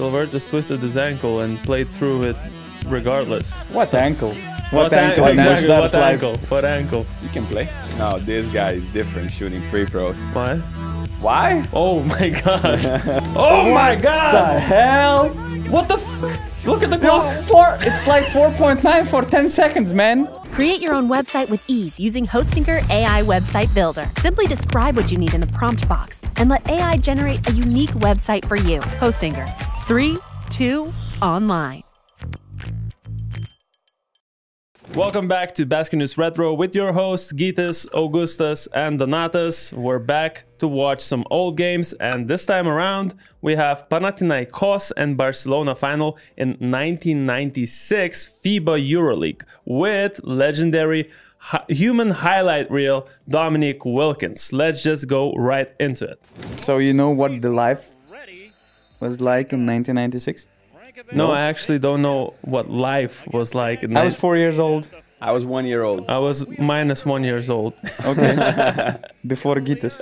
Alvertis twisted his ankle and played through it regardless. What ankle? What, ankle? an- exactly, Neždaras what life? ankle? What ankle? You can play. No, this guy is different shooting free throws. Why? Why? Oh my god! oh my god What The hell? What the f? Look at the Yo, clock! four, it's like 4.9 for 10 seconds, man. Create your own website with ease using Hostinger AI Website Builder. Simply describe what you need in the prompt box and let AI generate a unique website for you. Hostinger. Three, two, online. Welcome back to Basket News Retro with your hosts Gytis, Augustas, and Donatas. We're back to watch some old games, and this time around we have Panathinaikos and Barcelona final in 1996 FIBA EuroLeague with legendary hi- human highlight reel Dominique Wilkins. Let's just go right into it. So you know what the life was like in 1996? No, I actually don't know what life was like. In I was four years old. I was one year old. I was minus one years old. Okay. Before Gytis.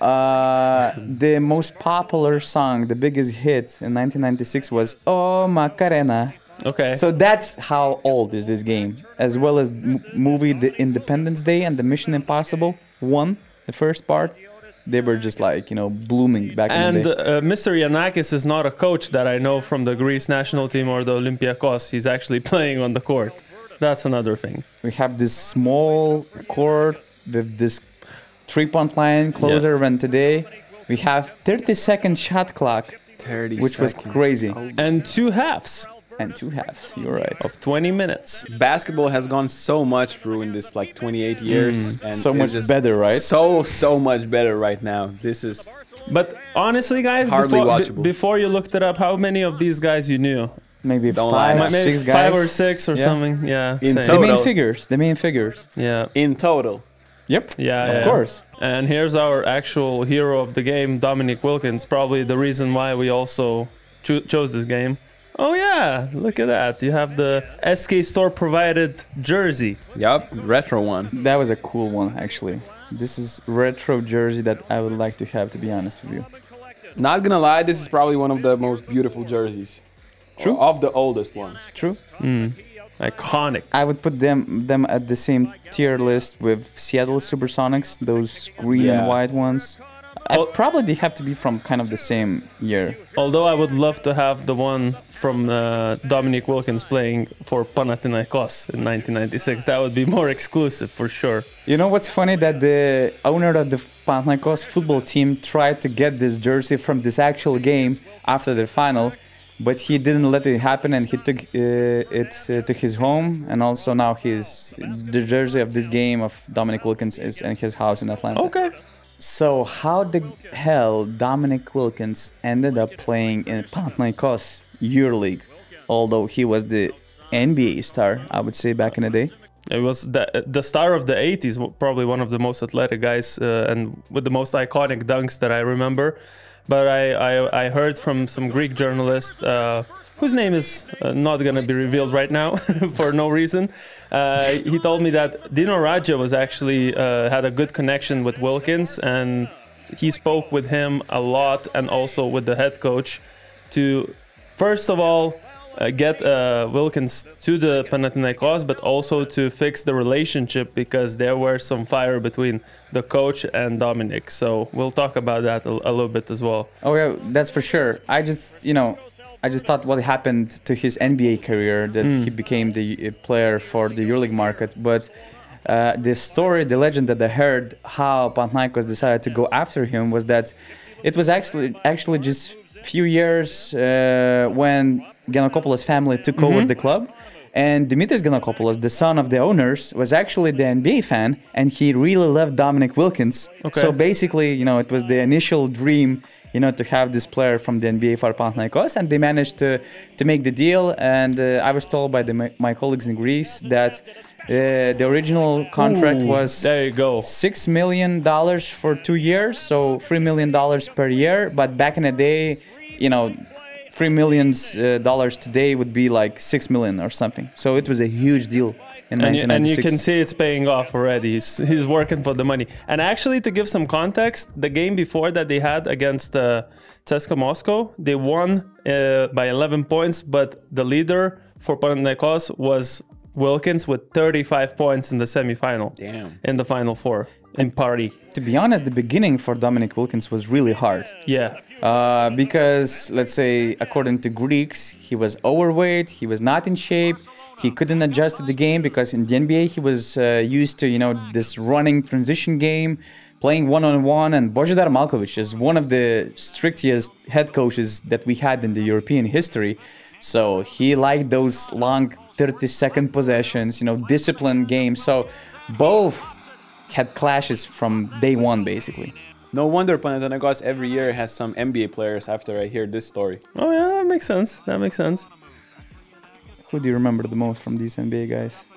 Uh, the most popular song, the biggest hit in 1996 was Oh Macarena. Okay. So that's how old is this game, as well as m- movie The Independence Day and the Mission Impossible one, the first part. They were just like you know blooming back in And the day. uh, Mr. Giannakis is not a coach that I know from the Greece national team or the Olympiakos. He's actually playing on the court. That's another thing. We have this small court with this three-point line closer than today. We have 30 second shot clock, 30 which was crazy, And two halves and two halves. You're right. of 20 minutes. Basketball has gone so much through in this like 28 mm, years. and So much just better, right? So, so much better right now. This is But honestly, guys, Hardly before, be- watchable. before you looked it up, how many of these guys you knew? Maybe Don't five, lie. Maybe six guys. five or six or Yeah. something. Yeah. In same. The main figures. The main figures. Yeah. in total. Yep. Yeah. Of yeah. course. And here's our actual hero of the game, Dominique Wilkins. Probably the reason why we also cho- chose this game. Oh yeah, look at that. You have the SK store provided jersey. Yup, retro one. That was a cool one, actually. This is retro jersey that I would like to have, to be honest with you. Not gonna lie, this is probably one of the most beautiful jerseys. True. Of the oldest ones. True. Hmm. Iconic. I would put them them at the same tier list with Seattle Supersonics, those green Yeah. and white ones. I probably they have to be from kind of the same year. Although I would love to have the one from uh, Dominique Wilkins playing for Panathinaikos in 1996. That would be more exclusive for sure. You know what's funny that the owner of the Panathinaikos football team tried to get this jersey from this actual game after the final, but he didn't let it happen and he took uh, it uh, to his home and also now his the jersey of this game of Dominique Wilkins is in his house in Atlanta. Okay. So how the hell Dominique Wilkins ended up playing in Panathinaikos EuroLeague, although he was the NBA star, I would say back in the day. It was the the star of the 80s, probably one of the most athletic guys uh, and with the most iconic dunks that I remember. But I, I, I heard from some Greek journalist uh, whose name is uh, not going to be revealed right now for no reason. Uh, he told me that Dino Radja was actually uh, had a good connection with Wilkins and he spoke with him a lot and also with the head coach to first of all uh, get uh, Wilkins to the Panathinaikos, but also to fix the relationship because there were some fire between the coach and Dominique. So we'll talk about that a, a little bit as well. Oh yeah, that's for sure. I just, you know, I just thought what happened to his NBA career that he became the uh, player for the EuroLeague market, but uh, the story, the legend that I heard how Panathinaikos decided to go after him was that it was actually actually just few years uh, when Giannakopoulos family took over the club. And Dimitris Giannakopoulos, the son of the owners, was actually the NBA fan, and he really loved Dominique Wilkins. Okay. So basically, you know, it was the initial dream, you know, to have this player from the NBA for Panathinaikos, and they managed to to make the deal. And uh, I was told by the, my, my colleagues in Greece that uh, the original contract Ooh, was there you go. six million dollars for two years, so three million dollars per year. But back in the day, you know, three millions uh, dollars today would be like six million or something. So it was a huge deal. in and you, and you can see it's paying off already. He's, he's working for the money. And actually, to give some context, the game before that they had against uh, CSKA Moscow, they won uh, by 11 points, but the leader for Panathinaikos was Wilkins with 35 points in the semifinal. Damn. In the final four in party. to be honest, the beginning for Dominique Wilkins was really hard. Yeah. Uh, because let's say according to Greeks, he was overweight, he was not in shape, he couldn't adjust to the game because in the NBA he was uh, used to you know this running transition game, playing one on one, and Božidar Maljković is one of the strictest head coaches that we had in the European history. So he liked those long 30 second possessions, you know, disciplined games. So both had clashes from day one basically. No wonder Panathinaikos every year has some NBA players after I hear this story. Oh, yeah, that makes sense. That makes sense. Who do you remember the most from these NBA guys?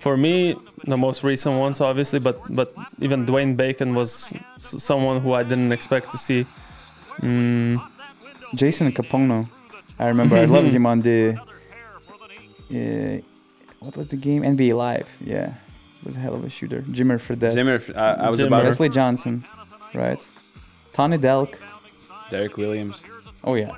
For me, the most recent ones, obviously, but but even Dwayne Bacon was someone who I didn't expect to see. Mm, Jason Kapono. I remember I loved him on the uh, what was the game? NBA Live. Yeah. He was a hell of a shooter. Jimmer Fredette. Jimmer, uh, I was Jimmer. about Leslie Johnson. Right. Tony Delk. Derek Williams. Oh yeah.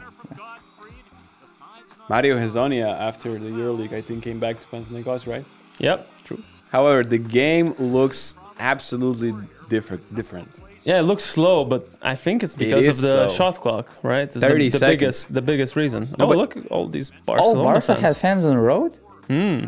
Mario Hezonja after the EuroLeague, I think, came back to Panathinaikos, right? yep, true. However, the game looks absolutely different. Different. Yeah, it looks slow, but I think it's because of the slow. shot clock, right? It's 30 the, the seconds. biggest, the biggest reason. No, oh, but- look at all these Barcelona. All Barcelona Barca fans. had fans on the road? Hmm.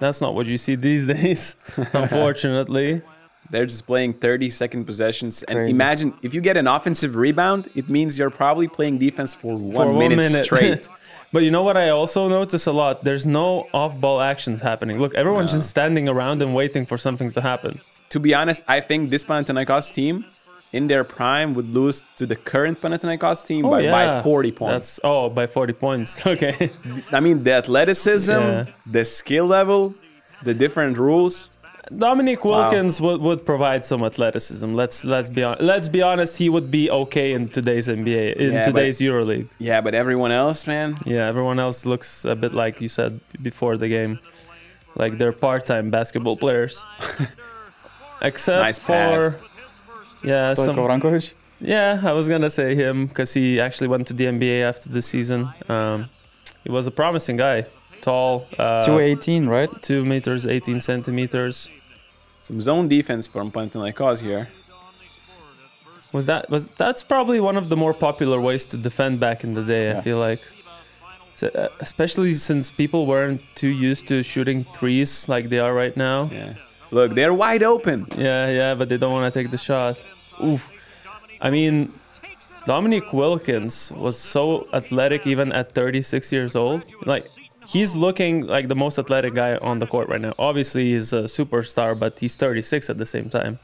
That's not what you see these days, unfortunately. They're just playing 30 second possessions. And crazy. imagine if you get an offensive rebound, it means you're probably playing defense for one, For minute, straight. but you know what I also notice a lot? There's no off-ball actions happening. Look, everyone's No. just standing around and waiting for something to happen. to be honest, I think this Panathinaikos team in their prime would lose to the current Panathinaikos team Oh, by, yeah. by 40 points. That's oh, by 40 points. Okay. I mean, the athleticism, Yeah. the skill level, the different rules. Dominique Wilkins would, would provide some athleticism. Let's let's be on, let's be honest. He would be okay in today's NBA, in Yeah, but- today's EuroLeague. Yeah, but everyone else, man. Yeah, everyone else looks a bit like you said before the game, like they're part-time basketball players. Except Nice for. Yeah, Stojko some, Vrankovic? yeah, I was gonna say him because he actually went to the NBA after the season. Um, he was a promising guy, tall, uh, 218, right? two meters, 18 centimeters. Some zone defense from Panathinaikos here. Was that was that's probably one of the more popular ways to defend back in the day? I feel like, so, uh, especially since people weren't too used to shooting threes like they are right now. Yeah. Look, they're wide open. Yeah, yeah, but they don't want to take the shot. Oof. I mean, Dominique Wilkins was so athletic even at 36 years old. Like, he's looking like the most athletic guy on the court right now. Obviously, he's a superstar, but he's 36 at the same time.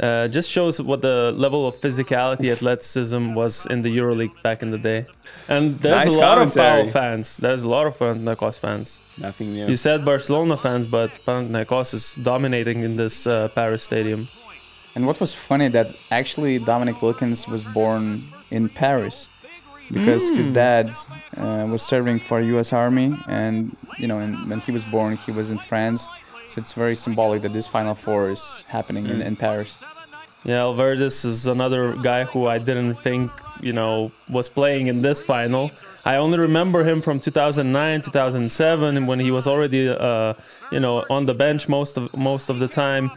Uh, just shows what the level of physicality, athleticism was in the EuroLeague back in the day. And there's Nice a lot of commentary. Pau fans. There's a lot of Panathinaikos fans. Nothing new. You said Barcelona fans, but Panathinaikos is dominating in this uh, Paris stadium. And what was funny that actually Dominique Wilkins was born in Paris because his Hmm. dad uh, was serving for U.S. Army, and you know, and when he was born, he was in France. So it's very symbolic that this Final Four is happening in, Mm. in Paris. Yeah, Alvertis is another guy who I didn't think, you know, was playing in this final. I only remember him from 2009, 2007, when he was already, uh, you know, on the bench most of most of the time.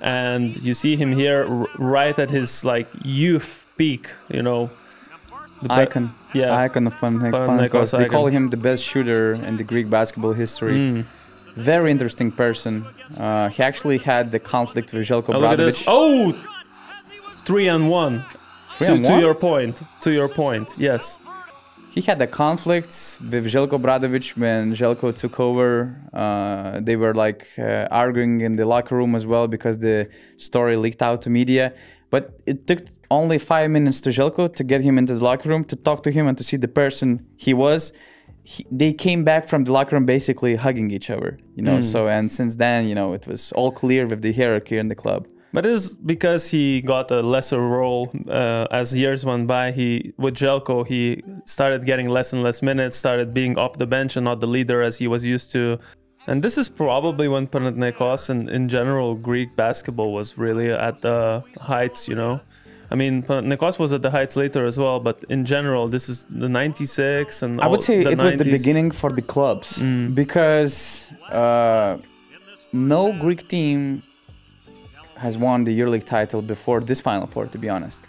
And you see him here r- right at his like youth peak, you know. The Icon, Yeah. icon of Panathinaikos. Panathinaikos They call him the best shooter in the Greek basketball history. Mm. Very interesting person. Uh, he actually had the conflict with Željko Oh, look at this. Obradović. Oh, three and one. Three to, and to your point. To your point. Yes. He had a conflict with Željko Obradović when Željko took over. Uh, they were like uh, arguing in the locker room as well because the story leaked out to media. But it took only five minutes to Željko to get him into the locker room, to talk to him, and to see the person he was. He, they came back from the locker room basically hugging each other, you know. So and since then, you know, it was all clear with the hierarchy in the club. But it is because he got a lesser role uh, as years went by. He with Željko, he started getting less and less minutes, started being off the bench and not the leader as he was used to. And this is probably when Panathinaikos and in general Greek basketball was really at the heights, you know. I mean, Panathinaikos was at the heights later as well, but in general, this is the 96 and I would say it was the beginning for the clubs Mm. because uh, no Greek team has won the EuroLeague title before this Final Four, to be honest.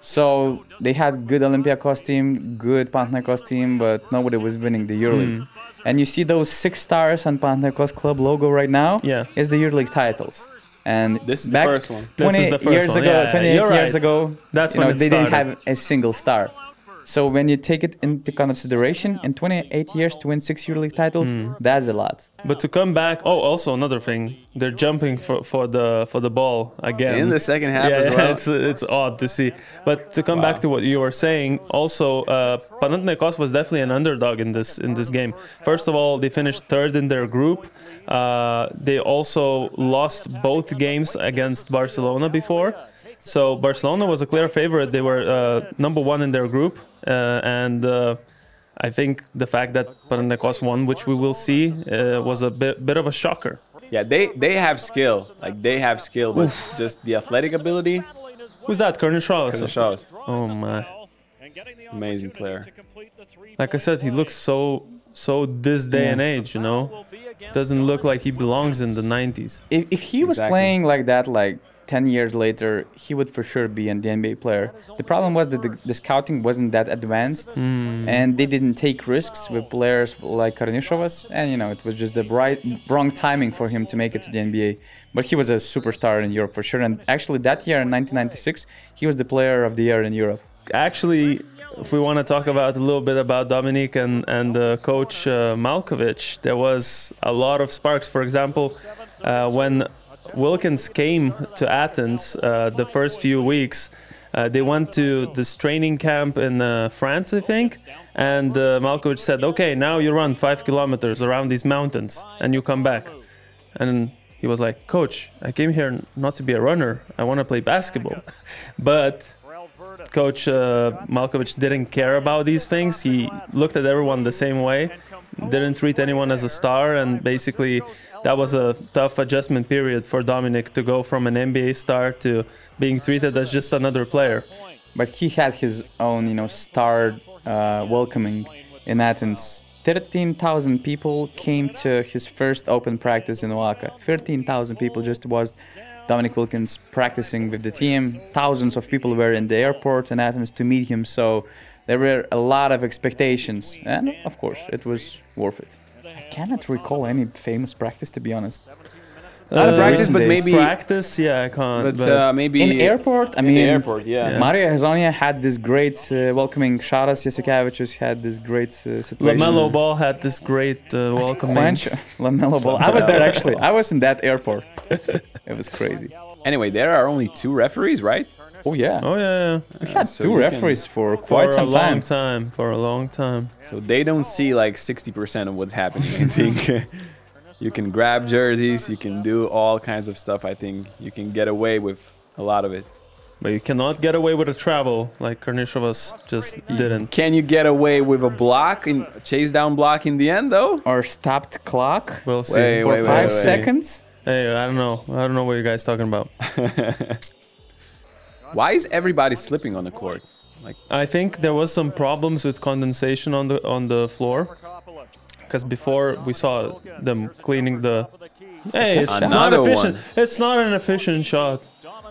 So they had good Olympiacos team, good Panathinaikos team, but nobody was winning the EuroLeague. Mm. And you see those six stars on Panathinaikos club logo right now? Yeah. Is the EuroLeague titles. And This is the first one. This is 20 the first years one. ago, Yeah, yeah, 28 you're years right. ago, That's you when know, it they didn't have a single star. So when you take it into consideration, in 28 years to win six EuroLeague titles, Hmm. that's a lot. But to come back, oh, also another thing, they're jumping for, for the for the ball again In the second half yeah, as well. it's it's odd to see. But to come back to what you were saying, also uh, Panathinaikos was definitely an underdog in this in this game. First of all, they finished third in their group. Uh, they also lost both games against Barcelona before. So Barcelona was a clear favorite. They were uh, number one in their group, uh, and uh, I think the fact that Panathinaikos won, which we will see, uh, was a bit bit of a shocker. Yeah, they they have skill. Like they have skill, but just the athletic ability. Who's that? Karnišovas. Shows. Oh my! Amazing player. Like I said, he looks so so this day and age. You know, doesn't look like he belongs in the 90s. If, if he was Exactly. playing like that, like 10 years later, he would for sure be an NBA player. The problem was that the, the scouting wasn't that advanced, Hmm. and they didn't take risks with players like Karnišovas, and you know, it was just the right, wrong timing for him to make it to the NBA. But he was a superstar in Europe for sure, and actually that year in 1996, he was the player of the year in Europe. Actually, if we want to talk about a little bit about Dominique and and uh, coach uh, Maljković, there was a lot of sparks. For example, uh, when Wilkins came to Athens uh, the first few weeks. Uh, they went to this training camp in uh, France, I think, and uh, Maljković said, "Okay, now you run five kilometers around these mountains, and you come back." And he was like, "Coach, I came here not to be a runner. I want to play basketball." but Coach uh, Maljković didn't care about these things. He looked at everyone the same way, didn't treat anyone as a star, and basically that was a tough adjustment period for Dominique to go from an NBA star to being treated as just another player. but he had his own, you know, star uh, welcoming in Athens. 13,000 people came to his first open practice in OAKA. 13,000 people just was Dominique Wilkins practicing with the team. Thousands of people were in the airport in Athens to meet him. So there were a lot of expectations. And of course, it was worth it. I cannot recall any famous practice, to be honest. Not a Uh, practice, but days. maybe. practice, yeah, I can't. But but uh, maybe In airport, I in mean, the airport, yeah. Mario Hezonja had this great uh, welcoming. Sharas Jasikevičius had this great uh, situation. Lamelo Ball had this great uh, welcoming. Juancho, Lamelo Ball. I was there actually. I was in that airport. it was crazy. Anyway, there are only two referees, right? Oh yeah, Oh yeah, yeah. we had so two you can- referees for for quite a some long time. time. For a long time. So they don't see like 60% of what's happening. I think you can grab jerseys, you can do all kinds of stuff. I think you can get away with a lot of it. But you cannot get away with a travel like Karnišovas just didn't. Can you get away with a block in chase down block in the end though? Or stopped clock We'll see. Wait, for wait, five wait, wait. seconds. Hey, I don't know. I don't know what you guys talking about. Why is everybody slipping on the court? Like I think there was some problems with condensation on the on the floor. Because before we saw them cleaning the. Hey, it's not efficient. one. It's not an efficient shot.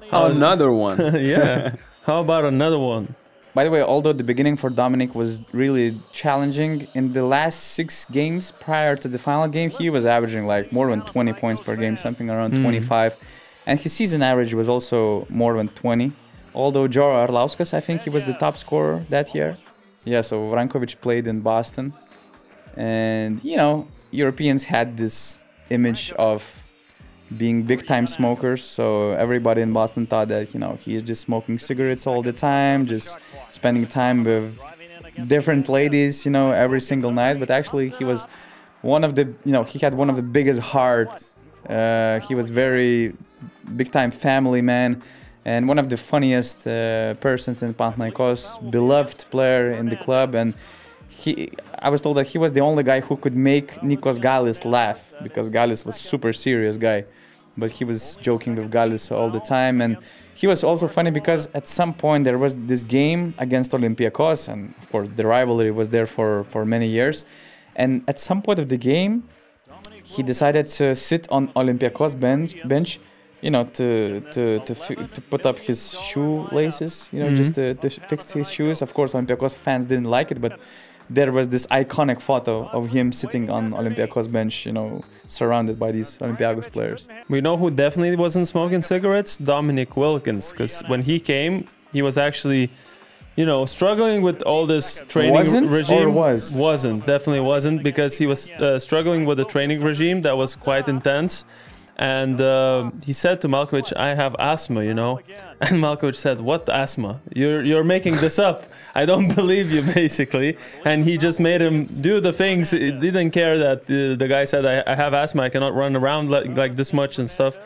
How is- another one. yeah. How about another one? By the way, although the beginning for Dominique was really challenging, in the last six games prior to the final game, he was averaging like more than 20 points per game, something around mm. 25. And his season average was also more than 20. Although Joe Arlauckas, I think he was the top scorer that year. Yeah, so Vrankovic played in Boston. And, you know, Europeans had this image of being big time smokers. So everybody in Boston thought that, you know, he is just smoking cigarettes all the time, just spending time with different ladies, you know, every single night. But actually, he was one of the, you know, he had one of the biggest hearts. Uh, he was very big time family man and one of the funniest uh, persons in Panathinaikos, beloved player in the club. And he I was told that he was the only guy who could make Nikos Galis laugh because Galis was super serious guy, but he was joking with Galis all the time and he was also funny because at some point there was this game against Olympiacos and of course the rivalry was there for for many years. And at some point of the game he decided to sit on Olympiacos bench bench you know to to to, to put up his shoelaces you know just mm-hmm. to, to fix his shoes. Of course Olympiacos fans didn't like it but there was this iconic photo of him sitting on Olympiacos bench you know surrounded by these Olympiacos players We know who definitely wasn't smoking cigarettes? Dominique Wilkins, because when he came, he was actually, you know, struggling with all this training Wasn't or regime. was? Wasn't definitely wasn't because he was uh, struggling with the training regime that was quite intense. And uh, he said to Maljković, "I have asthma," you know. And Maljković said, "What asthma? You're you're making this up. I don't believe you, basically." And he just made him do the things. He didn't care that uh, the guy said, I, "I have asthma. I cannot run around like, like this much and stuff."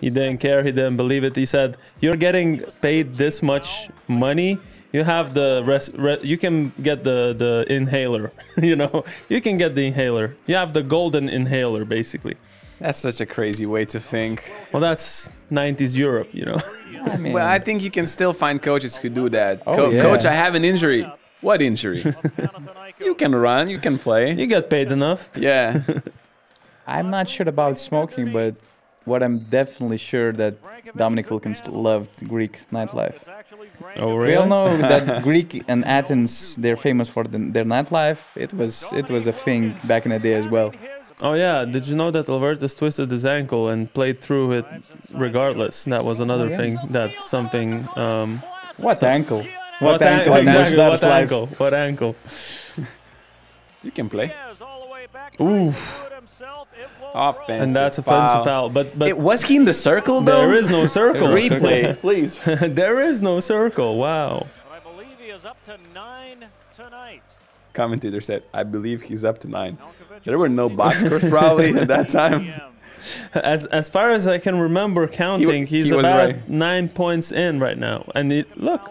He didn't care. He didn't believe it. He said, "You're getting paid this much money. You have the rest. Re- you can get the the inhaler. you know, you can get the inhaler. You have the golden inhaler, basically." That's such a crazy way to think. Well, that's 90s Europe, you know. I mean, Well, I think you can still find coaches who do that. Oh, Co- yeah. Coach, I have an injury. What injury? you can run, you can play. You get paid enough. Yeah. I'm not sure about smoking, but what I'm definitely sure that Dominique Wilkins loved Greek nightlife. Oh, really? We all know that Greek and Athens they're famous for the, their nightlife. It was it was a thing back in the day as well. Oh, yeah. Did you know that Alvertis twisted his ankle and played through it regardless? That was another Oh, yes. thing. That something. Um, What ankle? What, an- ankle? in Exactly. What ankle? What ankle? you can play. Ooh. Offensive And that's offensive foul. But but It, was he in the circle though? there is no circle. replay, please. there is no circle. Wow. I believe he is up to nine tonight. Commentator said, "I believe he's up to nine. There were no box scores probably at that time. As as far as I can remember counting, he's he about right. nine points in right now. And it, look,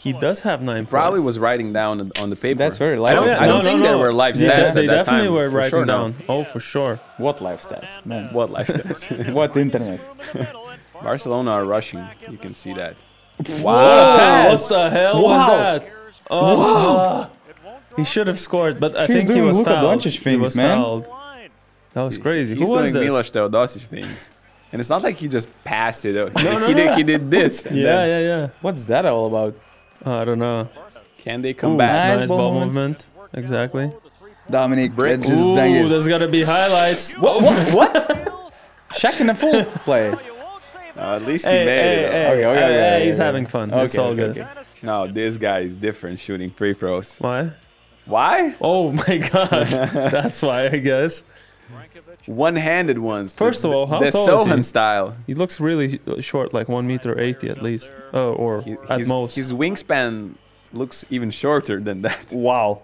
he does have nine. Probably points. was writing down on- on the paper. That's very I don't, Oh, yeah, I don't no, think no. there were live Yeah, stats they at that definitely time. were writing sure, no. down. Oh, for sure. What life stats, man? What live stats? What internet? Barcelona are rushing. You can see that. Wow! What the hell Wow. was that? Oh, he should have scored, but I He's think he doing was Luka fouled. Doncic he things, was man. fouled. That was crazy. He's Who was doing this? Milos Teodosic things. And it's not like he just passed it. though. no, he, no. Did, he did this. Yeah, then yeah, yeah. What's that all about? I don't know. Can they come Ooh, back? nice nice ball ball movement. movement. Exactly. Dominique Brick. Ooh, dang it. there's gotta be highlights. What? What? what? Shaq in a full play. Uh, at least he Hey, made hey, it. hey, Okay, okay, hey, okay, hey, he's okay. having fun. it's all okay, good. okay. No, this guy is different shooting free throws. Why? Why? Oh my god. That's why, I guess. One-handed ones. First of all, how the tall is he? Sohan style. He looks really short, like 1 meter 80 at least. Oh, or He- at his, most. his wingspan looks even shorter than that. Wow.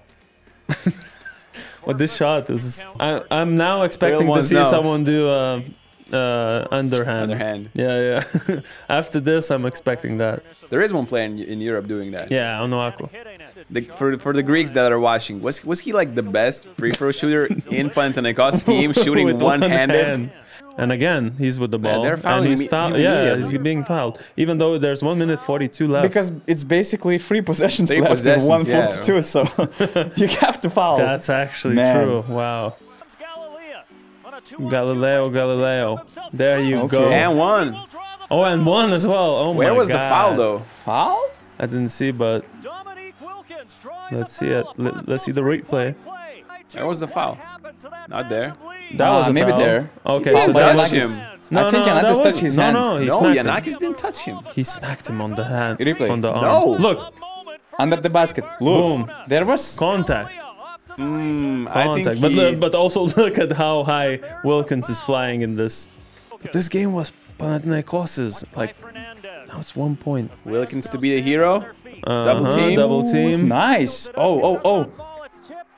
But this shot is. I, I'm now expecting to see know. someone do uh, uh, underhand. Underhand. Yeah, yeah. After this, I'm expecting that. There is one player in, in Europe doing that. Yeah, Onuaku. The, for for the Greeks that are watching, was was he like the best free throw shooter in Panathinaikos team, shooting With one one-handed? hand. And again, he's with the Yeah, ball. they're and he's imme- foul- Yeah, he's being fouled. Even though there's 1 minute 42 left. Because it's basically three possessions Three left possessions, in yeah. 142, so you have to foul. That's actually Man. true. Wow. Galileo, Galileo. There you Okay. go. And one. Oh, and one as well. Oh Where my god. Where was the foul though? foul? I didn't see, but let's see it. Let- Let's see the replay. Where was the foul? Not there. That Ah, was a maybe foul. there. Okay, so didn't that touch was him. No, I think no, Giannakis touched his no, hand. no, he No, smacked him. Giannakis didn't touch him. He smacked him on the hand, Replay. on the arm. No. Look, Under the basket. Look. Boom. There was. contact, Mm, I think contact. But he, look- but also look at how high Wilkins is flying in this. But this game was Panathinaikos's. Like now it's one point. Wilkins to be the hero. Uh-huh, Double team. Double team. Nice. Oh, oh, oh.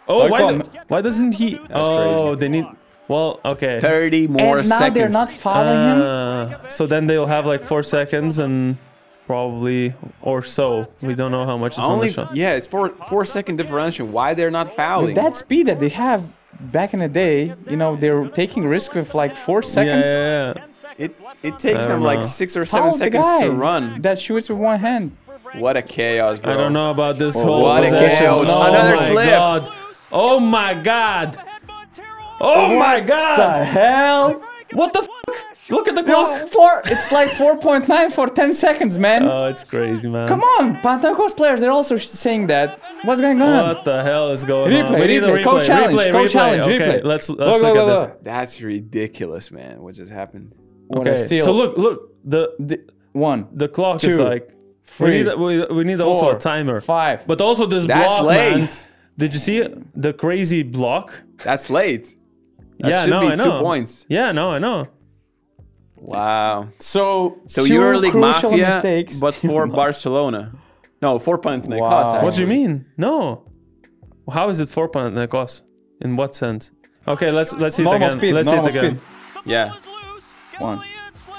Oh, why, Stoikov. do- why doesn't he? oh, crazy. they need. Well, okay. 30 more and now seconds. they're not fouling him. Uh, so then they'll have like four seconds, and probably or so. We don't know how much is on Only the shot. yeah, it's four four second differential. Why they're not fouling? With that speed that they have back in the day, you know, they're taking risk with like four seconds. Yeah, yeah, yeah. it it takes them don't like six or seven the seconds to run. That shoots with one hand. What a chaos, bro. I don't know about this Oh, whole what a chaos. Oh Another my slip. god. Oh my god. Oh my god. The hell? What the f Look at the No, clock. four. It's like 4.9 for 10 seconds, man. Oh, it's crazy, man. Come on, Panathinaikos players, they're also saying that. What's going on? What the hell is going on? Replay, We need a replay, coach replay, challenge, replay, coach replay. challenge, Okay, replay. let's let's Look, look, look, at look, this. That's ridiculous, man. What just happened? What a Okay, steal. so look, look, the The- one, the clock is Two, like three, we need we, we need also four, a timer. five. But also this That's block, late. man. Did you see it? the crazy block? That's late. That yeah, should no, be I know. two points. Yeah, no, I know. Wow. So, So two EuroLeague crucial Mafia, mistakes. but for Barcelona. No, for Panathinaikos. Wow. What do you mean? No. How is it four Panathinaikos? In what sense? Okay, let's let's see it again. speed, let's see it again. speed. Yeah. One,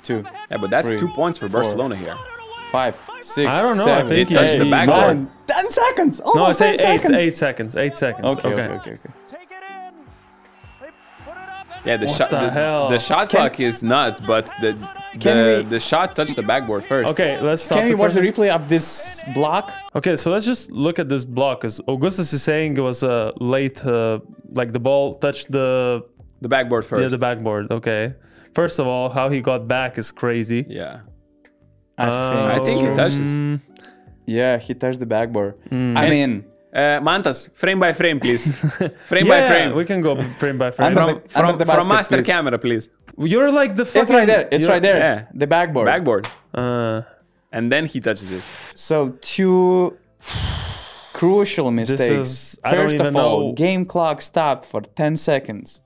two, Yeah, but that's Three, two points for four. Barcelona here. five, six, I don't know, I think It touched he- the he- backboard. nine, 10 seconds. No, Almost I say 10 eight, seconds. eight seconds, eight seconds. Okay, okay, okay, okay. Take Yeah, the What shot the the, hell? the shot clock is nuts, but the Can the, we- the shot touched the backboard first. Okay, let's stop. Can we watch the replay of this block? Okay, so let's just look at this block. Because Augustas is saying it was a late, uh, like the ball touched the The backboard first. yeah the backboard. Okay, first of all, how he got back is crazy. Yeah. I think. I think he touched this. Um, Yeah, he touched the backboard. Hmm. I mean, Uh, Mantas, frame by frame, please. frame yeah, by frame. we can go frame by frame. From the- from, under the from master please. camera, please. You're like the fucking. it's right there. It's right there. yeah. The backboard. Backboard. Uh, And then he touches it. So two crucial mistakes. is- First of all, know- game clock stopped for 10 seconds.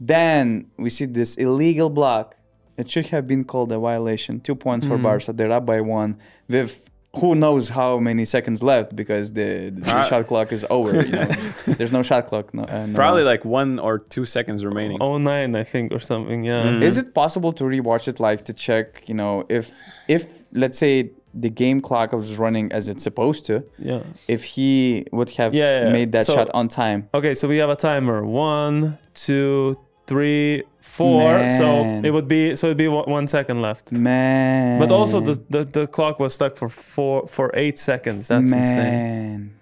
Then we see this illegal block. It should have been called a violation. Two points Hmm. for Barca. They're up by one with who knows how many seconds left because the, the Ah. shot clock is over. You know? There's no shot clock. No, uh, no. Probably like one or two seconds remaining. oh nine, I think, or something. Yeah. Mm. Is it possible to rewatch it, like to check, you know, if if let's say the game clock was running as it's supposed to, Yeah. if he would have Yeah, yeah, yeah. made that So- shot on time? Okay, so we have a timer. One, two, three, four. So it would be so it'd be one second left. Man. But also the, the the clock was stuck for four for eight seconds. That's insane.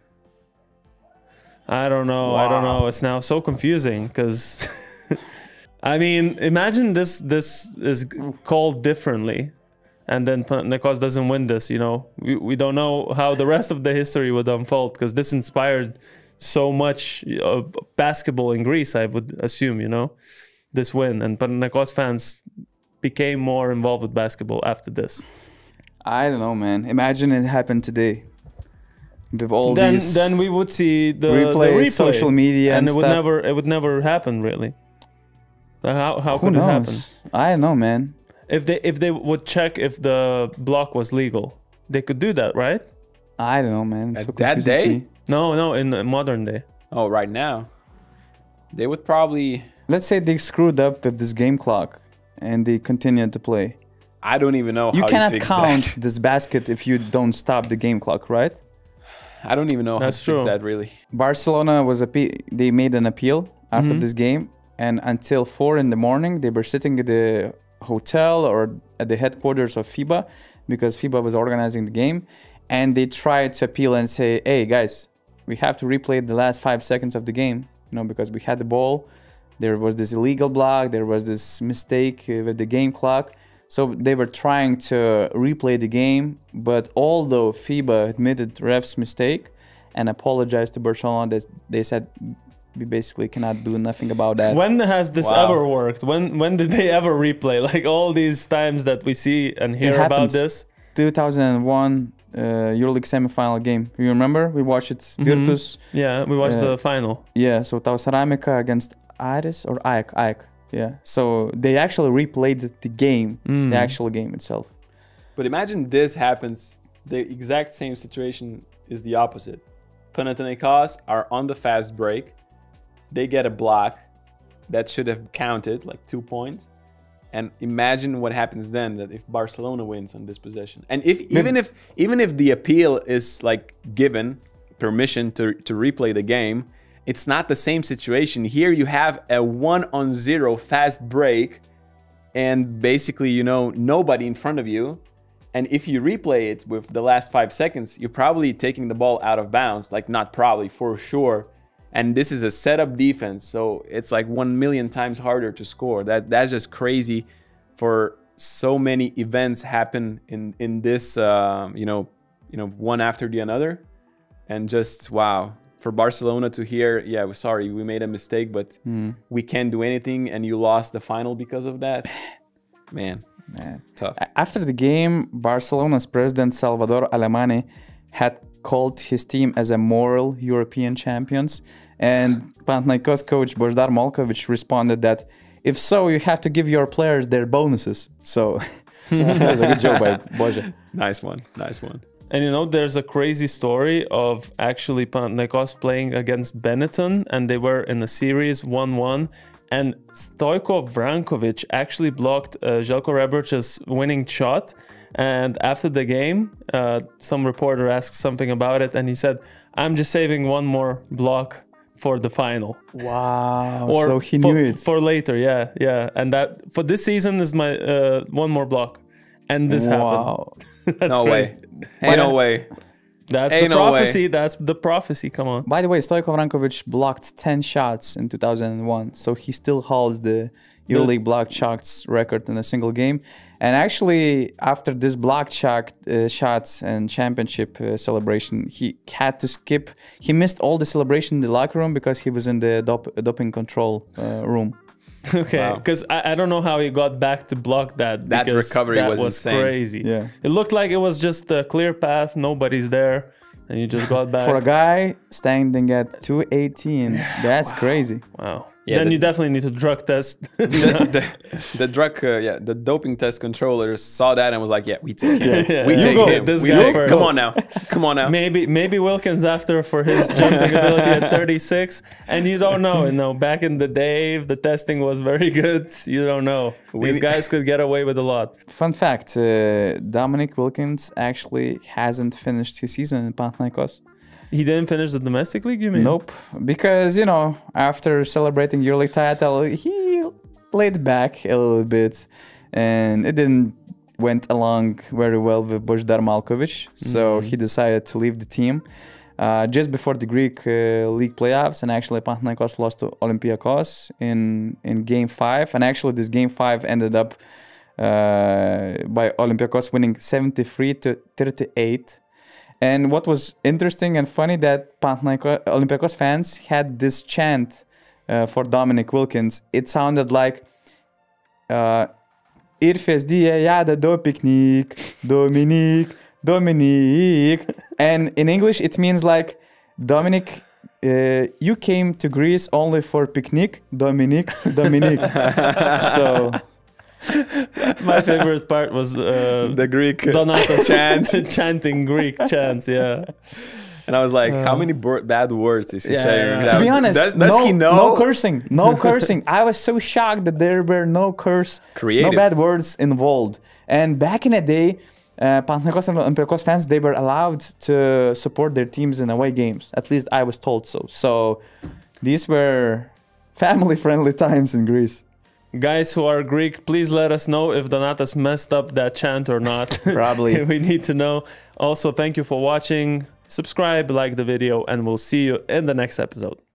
I don't know. I don't know. It's now so confusing because I mean, imagine this this is called differently. And then Panathinaikos doesn't win this, you know. We, we don't know how the rest of the history would unfold because this inspired so much uh, basketball in Greece, I would assume, you know, this win. And Panathinaikos fans became more involved with basketball after this. I don't know, man. Imagine it happened today. With all then these then we would see the the replay, social media, and, and it would never it would never happen really. How how Who could it happen? knows? I don't know, man. If they if they would check if the block was legal, they could do that, right? I don't know, man. It's At so that day? Me. No, no, in the modern day. Oh, right now. They would probably. Let's say they screwed up with this game clock and they continued to play. I don't even know You how cannot you fix count that. this basket if you don't stop the game clock, right? I don't even know That's how to fix true. that really. Barcelona was appe- they made an appeal after Mhm. this game and until 4 in the morning they were sitting at the hotel or at the headquarters of FIBA because FIBA was organizing the game and they tried to appeal and say hey guys we have to replay the last 5 seconds of the game you know because we had the ball there was this illegal block there was this mistake with the game clock so they were trying to replay the game, but although FIBA admitted ref's mistake and apologized to Barcelona, they, they said we basically cannot do nothing about that. When has this Wow. ever worked? When when did they ever replay? Like all these times that we see and hear about this. 2001 uh, EuroLeague semifinal game. You remember? We watched it. Mhm. Virtus. Yeah, we watched Uh, the final. Yeah. So Tau Ceramica against Aris or AEK. AEK. Yeah. So they actually replayed the, the game, Mm. the actual game itself. But imagine this happens. The exact same situation is the opposite. Panathinaikos are on the fast break. They get a block that should have counted like two points. And imagine what happens then that if Barcelona wins on this possession. And if even if even if the appeal is like given permission to to replay the game, it's not the same situation. Here you have a 1 on 0 fast break and basically, you know, nobody in front of you. And if you replay it with the last 5 seconds, you're probably taking the ball out of bounds, like not probably for sure and this is a setup defense so it's like 1 million times harder to score that that's just crazy for so many events happen in in this uh, you know you know one after the another and just wow for barcelona to hear yeah we're sorry we made a mistake but Mm. we can't do anything and you lost the final because of that man Man. tough After the game, Barcelona's president Salvador Alemany had called his team as a moral European champions, and Panathinaikos coach Boždar Maljković responded that if so, you have to give your players their bonuses. So that was a good job by Bože. nice one nice one And you know, there's a crazy story of actually Panathinaikos playing against Benetton, and they were in a series 1-1. And Stojko Vrankovic actually blocked uh, Željko Rebrača's winning shot. And after the game, uh, some reporter asked something about it, and he said, "I'm just saving one more block for the final." Wow. Or so he for, knew it. for later. Yeah, yeah. And that for this season is my uh, one more block, and this happened. That's no crazy. way ain't no way That's Ain't the no way. prophecy. That's the prophecy. Come on. By the way, Stojko Vrankovic blocked 10 shots in 2001, so he still holds the EuroLeague blocked shots record in a single game. And actually, after this blocked shot, uh, shots and championship uh, celebration, he had to skip. He missed all the celebration in the locker room because he was in the dop- doping control uh, room. Okay, Wow. because I, I don't know how he got back to block that. That recovery that was insane. crazy. Yeah. it looked like it was just a clear path. Nobody's there, and you just got back. For a guy standing at 218, that's crazy. wow. Yeah, then the- you definitely need to drug test. the, the, the drug, uh, yeah, the doping test controllers saw that and was like, "Yeah, we take him. Yeah, we you take go. him. This we guy take, first. come on now, come on now." maybe maybe Wilkins after for his jumping ability at 36, and you don't know. You know, back in the day, the testing was very good. You don't know. These guys could get away with a lot. Fun fact uh, Dominique Wilkins actually hasn't finished his season in Panathinaikos. He didn't finish the domestic league. You mean? Nope, because you know after celebrating EuroLeague title, he laid back a little bit, and it didn't went along very well with Boždar Maljković, so he decided to leave the team. Uh, just before the Greek uh, league playoffs, and actually Panathinaikos lost to Olympiacos in in Game Five, and actually this Game Five ended up uh, by Olympiacos winning 73 to 38. And what was interesting and funny that Panathinaikos Olympiacos fans had this chant uh, for Dominique Wilkins. It sounded like uh, Ir fes dia jada do picnic, Dominic, Dominic. and in English it means like Dominic, uh, you came to Greece only for picnic, Dominic, Dominic. so My favorite part was uh, the Greek Donatas chant, chanting Greek chants. Yeah. and I was like, "How Uh, many bor- bad words is he Yeah, saying?" yeah, yeah. to be honest, does, does no, he know? no cursing, no cursing. I was so shocked that there were no curse, Creative. no bad words involved. And back in the day, uh, Panathinaikos and Olympiacos fans they were allowed to support their teams in away games. At least I was told so. So these were family-friendly times in Greece. Guys who are Greek, please let us know if Donatas messed up that chant or not. Probably. we need to know. Also, thank you for watching. Subscribe, like the video, and we'll see you in the next episode.